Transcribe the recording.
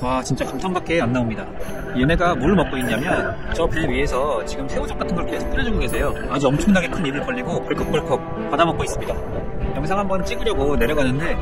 와 진짜 감탄밖에 안 나옵니다. 얘네가 뭘 먹고 있냐면 저 배 위에서 지금 새우젓 같은 걸 계속 끓여주고 계세요. 아주 엄청나게 큰 입을 벌리고 벌컥벌컥 받아먹고 있습니다. 영상 한번 찍으려고 내려가는데